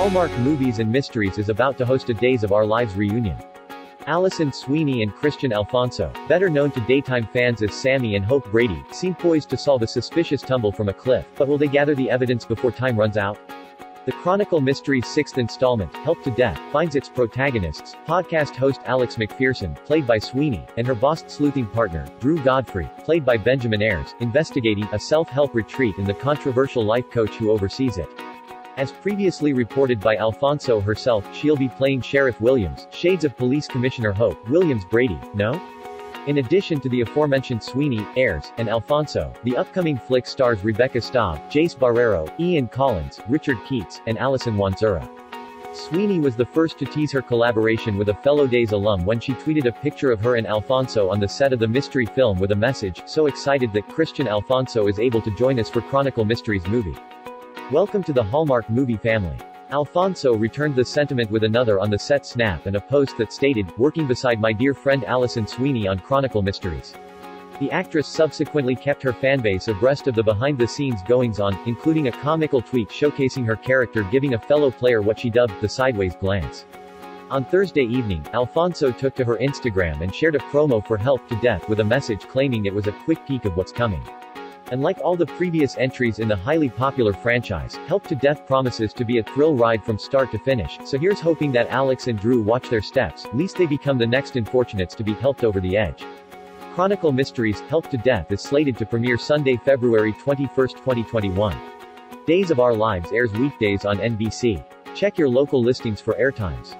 Hallmark Movies and Mysteries is about to host a Days of Our Lives reunion. Alison Sweeney and Kristian Alfonso, better known to daytime fans as Sami and Hope Brady, seem poised to solve a suspicious tumble from a cliff, but will they gather the evidence before time runs out? The Chronicle Mysteries' sixth installment, Help to Death, finds its protagonists, podcast host Alex McPherson, played by Sweeney, and her boss sleuthing partner, Drew Godfrey, played by Benjamin Ayres, investigating a self-help retreat and the controversial life coach who oversees it. As previously reported by Alfonso herself, she'll be playing Sheriff Williams, Shades of Police Commissioner Hope Williams Brady, no? In addition to the aforementioned Sweeney, Ayres, and Alfonso, the upcoming flick stars Rebecca Staab, Jace Barrero, Ian Collins, Richard Keats, and Alison Wandzura. Sweeney was the first to tease her collaboration with a fellow Days alum when she tweeted a picture of her and Alfonso on the set of the mystery film with a message, so excited that Kristian Alfonso is able to join us for Chronicle Mysteries movie. Welcome to the Hallmark movie family. Alfonso returned the sentiment with another on the set snap and a post that stated, working beside my dear friend Alison Sweeney on Chronicle Mysteries. The actress subsequently kept her fanbase abreast of the behind-the-scenes goings-on, including a comical tweet showcasing her character giving a fellow player what she dubbed the sideways glance. On Thursday evening, Alfonso took to her Instagram and shared a promo for Help to Death with a message claiming it was a quick peek of what's coming. Unlike all the previous entries in the highly popular franchise, Help to Death promises to be a thrill ride from start to finish, so here's hoping that Alex and Drew watch their steps, least they become the next unfortunates to be helped over the edge. Chronicle Mysteries, Help to Death is slated to premiere Sunday, February 21, 2021. Days of Our Lives airs weekdays on NBC. Check your local listings for airtimes.